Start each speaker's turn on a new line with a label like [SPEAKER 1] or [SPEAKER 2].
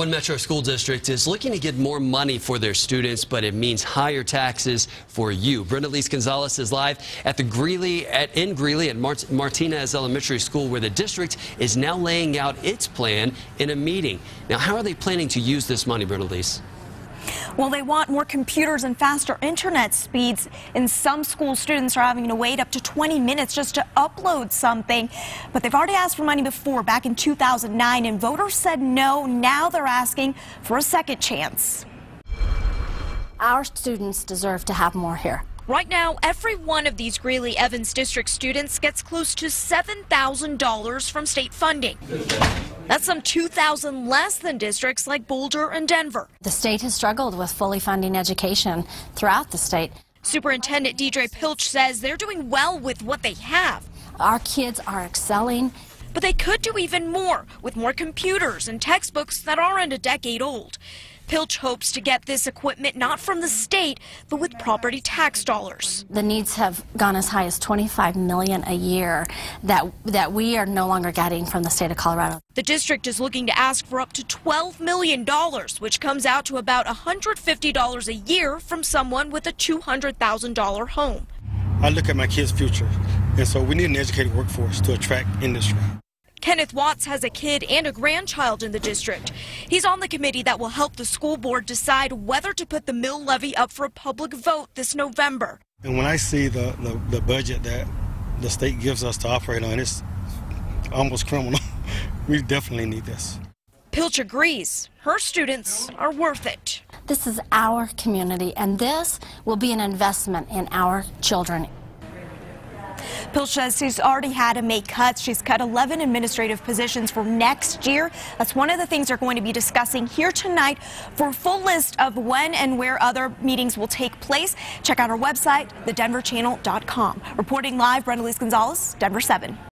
[SPEAKER 1] One Metro School District is looking to get more money for their students, but it means higher taxes for you. Brendaliss Gonzalez is live at the Greeley at in Greeley at Mart Martinez Elementary School, where the district is now laying out its plan in a meeting. Now, how are they planning to use this money, Brendaliss?
[SPEAKER 2] Well, they want more computers and faster internet speeds. In some schools, students are having to wait up to 20 minutes just to upload something. But they've already asked for money before, back in 2009, and voters said no. Now they're asking for a second chance.
[SPEAKER 3] Our students deserve to have more here.
[SPEAKER 4] Right now, every one of these Greeley Evans District students gets close to $7,000 from state funding. That's some 2,000 less than districts like Boulder and Denver.
[SPEAKER 3] The state has struggled with fully funding education throughout the state.
[SPEAKER 4] Superintendent Deidre Pilch says they're doing well with what they have.
[SPEAKER 3] Our kids are excelling.
[SPEAKER 4] But they could do even more with more computers and textbooks that aren't a decade old. Pilch hopes to get this equipment not from the state, but with property tax dollars.
[SPEAKER 3] The needs have gone as high as 25 million a year that that we are no longer getting from the state of Colorado.
[SPEAKER 4] The district is looking to ask for up to 12 million dollars, which comes out to about $150 a year from someone with a $200,000 home.
[SPEAKER 5] I look at my kids' future, and so we need an educated workforce to attract industry.
[SPEAKER 4] Kenneth Watts has a kid and a grandchild in the district. He's on the committee that will help the school board decide whether to put the mill levy up for a public vote this November.
[SPEAKER 5] And when I see the, the, the budget that the state gives us to operate on, it's almost criminal. we definitely need this.
[SPEAKER 4] Pilch agrees. Her students are worth it.
[SPEAKER 3] This is our community, and this will be an investment in our children.
[SPEAKER 2] Pilch says she's already had to make cuts. She's cut 11 administrative positions for next year. That's one of the things they're going to be discussing here tonight. For a full list of when and where other meetings will take place, check out our website, thedenverchannel.com. Reporting live, Brendaliss Gonzalez, Denver 7.